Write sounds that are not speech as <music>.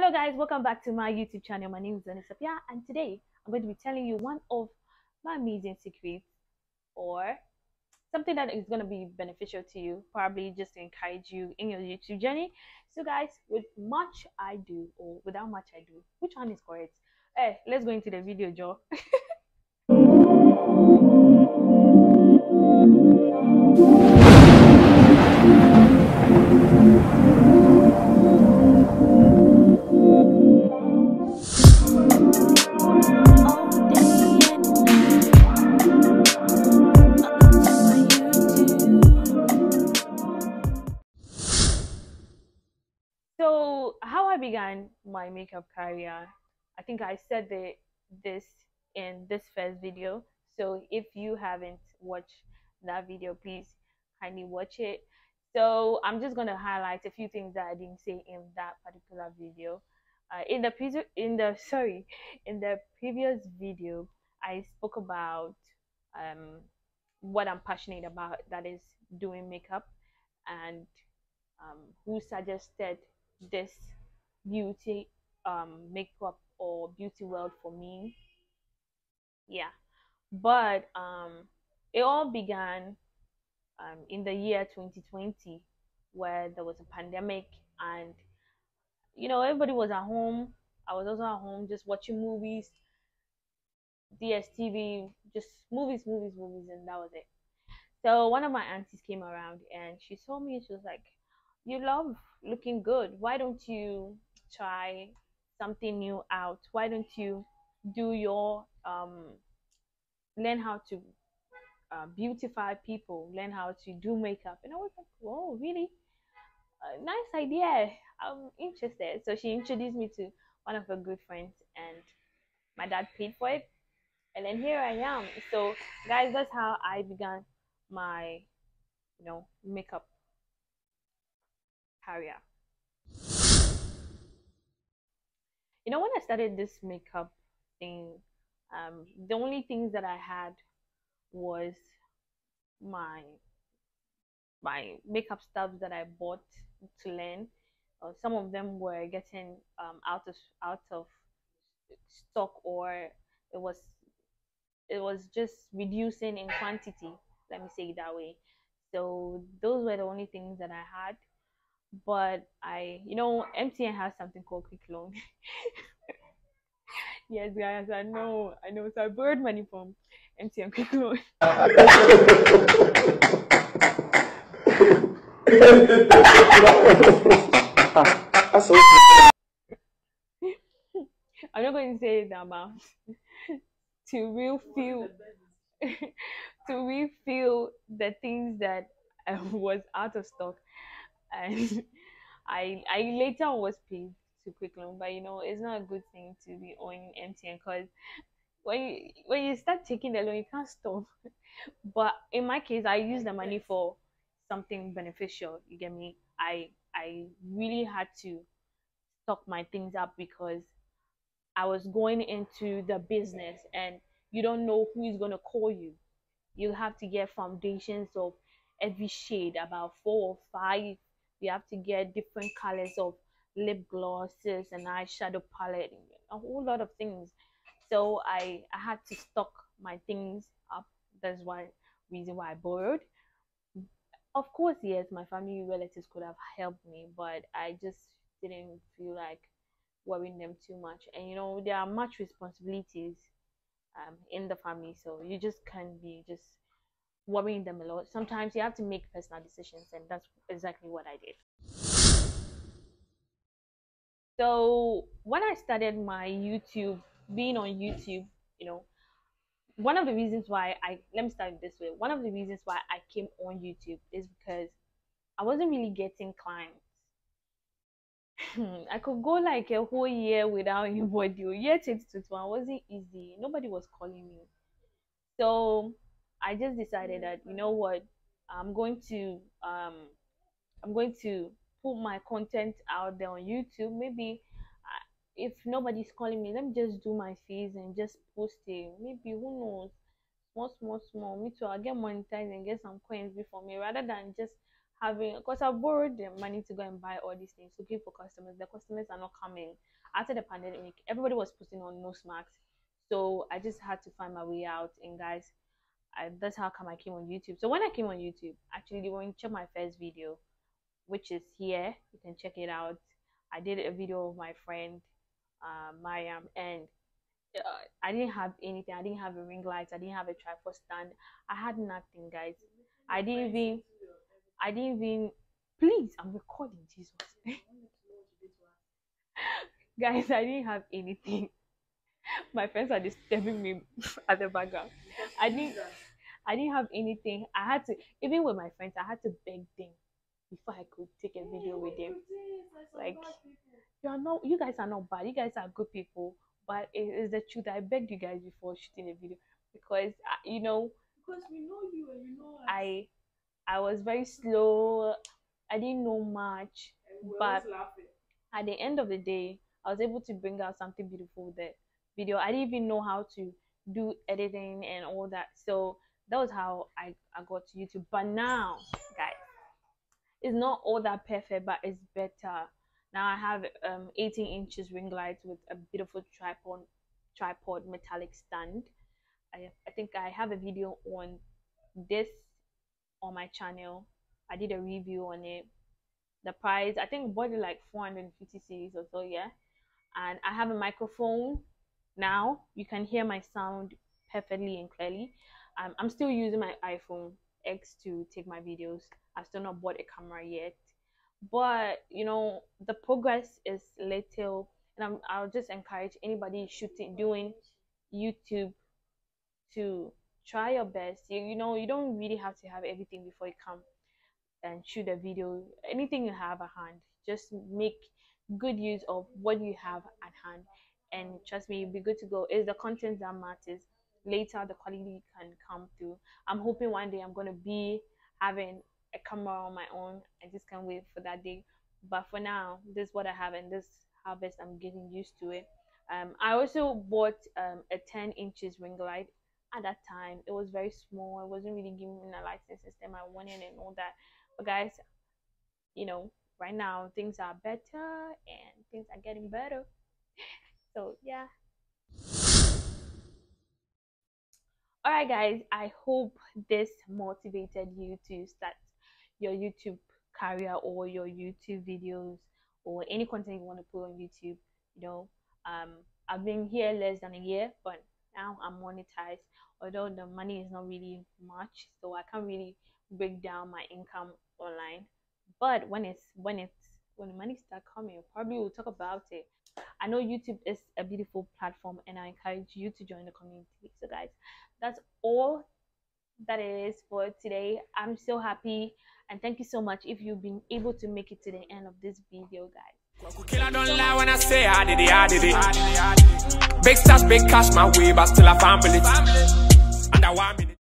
Hello guys, welcome back to my YouTube channel. My name is Vanessa Appiah and today I'm going to be telling you one of my amazing secrets or something that is going to be beneficial to you, probably just to encourage you in your YouTube journey. So guys, with much I do or without much I do, which one is correct? Hey, let's go into the video, Joe. <laughs> my makeup career, I think I said the, this in this first video. So, if you haven't watched that video, please kindly watch it. So, I'm just going to highlight a few things that I didn't say in that particular video. Uh, in the previous, in the <laughs> sorry, in the previous video, I spoke about um, what I'm passionate about, that is doing makeup, and um, who suggested this beauty um makeup or beauty world for me. Yeah. But um it all began um in the year 2020 where there was a pandemic and you know everybody was at home. I was also at home just watching movies dstv just movies movies movies and that was it. So one of my aunties came around and she saw me and she was like you love looking good. Why don't you try something new out? Why don't you do your um, learn how to uh, beautify people, learn how to do makeup? And I was like, whoa, really? Uh, nice idea. I'm interested. So she introduced me to one of her good friends, and my dad paid for it. And then here I am. So, guys, that's how I began my, you know, makeup career. You know, when I started this makeup thing, um, the only things that I had was my my makeup stuff that I bought to learn. Uh, some of them were getting um, out of out of stock, or it was it was just reducing in quantity. Let me say it that way. So those were the only things that I had but I, you know, MTN has something called Quick Loan. <laughs> yes, guys, I know, I know. So I borrowed money from MTN Quick Loan. <laughs> I'm not going to say the amount <laughs> to refill to refill the things that uh, was out of stock and <laughs> I I later was paid to quick loan, but you know it's not a good thing to be owing MTN because when you, when you start taking the loan, you can't stop. <laughs> but in my case, I used the money for something beneficial. You get me? I I really had to stock my things up because I was going into the business and you don't know who is going to call you. You have to get foundations of every shade, about four or five you have to get different colors of lip glosses and eyeshadow palette a whole lot of things. So i i had to stock my things up. That's one reason why i borrowed. Of course yes my family relatives could have helped me but i just didn't feel like worrying them too much. And you know there are much responsibilities um, in the family so you just can't be just worrying them a lot. Sometimes you have to make personal decisions, and that's exactly what I did. So when I started my YouTube, being on YouTube, you know, one of the reasons why I let me start this way. One of the reasons why I came on YouTube is because I wasn't really getting clients. <laughs> I could go like a whole year without anybody. Year 2021 wasn't easy. Nobody was calling me. So I just decided that you know what, I'm going to um, I'm going to put my content out there on YouTube. Maybe uh, if nobody's calling me, let me just do my fees and just post it. Maybe who knows, small, small, small. Me too. I'll get monetized and get some coins before me rather than just having because I borrowed the money to go and buy all these things, looking for customers. The customers are not coming. After the pandemic, everybody was posting on nose masks. So I just had to find my way out. And guys, I, that's how come I came on YouTube. So when I came on YouTube, actually, when you check my first video, which is here, you can check it out. I did a video of my friend uh, Mariam, and uh, I didn't have anything. I didn't have a ring light. I didn't have a tripod stand. I had nothing, guys. I didn't even. I didn't even. Please, I'm recording, Jesus. <laughs> guys, I didn't have anything. <laughs> My friends are disturbing me <laughs> at the background. I didn't. I didn't have anything. I had to, even with my friends, I had to beg them before I could take a video with them. Like, you are not, you guys are not bad. You guys are good people. But it is the truth. I begged you guys before shooting a video because uh, you know. Because we know you and you know us. I, I was very slow. I didn't know much, but at the end of the day, I was able to bring out something beautiful with the video. I didn't even know how to do editing and all that. So that was how I, I got to YouTube. But now, guys, it's not all that perfect, but it's better. Now I have um 18 inches ring light with a beautiful tripod tripod metallic stand. I, I think I have a video on this on my channel. I did a review on it. The price I think bought it like 450 cedis or so, yeah. And I have a microphone now. You can hear my sound perfectly and clearly. Um, I'm still using my iPhone X to take my videos. I've still not bought a camera yet. But you know the progress is little and I'm, i'll just encourage anybody shooting doing youtube to try your best. You, you know you don't really have to have everything before you come and shoot a video. Anything you have at hand just make good use of what you have at hand. And trust me you'll be good to go. It's the content that matters later the quality can come through i'm hoping one day i'm to be having a camera on my own. I just can't wait for that day. But for now, this is what I have, and this harvest I'm getting used to it. Um, I also bought um, a 10 inches ring light at that time. It was very small. It wasn't really giving me a lighting system I wanted and all that. But guys, you know, right now things are better and things are getting better. <laughs> so yeah. Alright guys, I hope this motivated you to start your YouTube career or your YouTube videos or any content you want to put on YouTube. You know, um, I've been here less than a year, but now I'm monetized. Although the money is not really much, so I can't really break down my income online. But when it's when it's when the money start coming, probably we'll talk about it. I know YouTube is a beautiful platform, and I encourage you to join the community. So, guys, that's all that is for today. I'm so happy and thank you so much if you've been able to make it to the end of this video guys Killer don't lie when I say I did it, I did it. Big stars, big cash, my way, but still a family. I want me.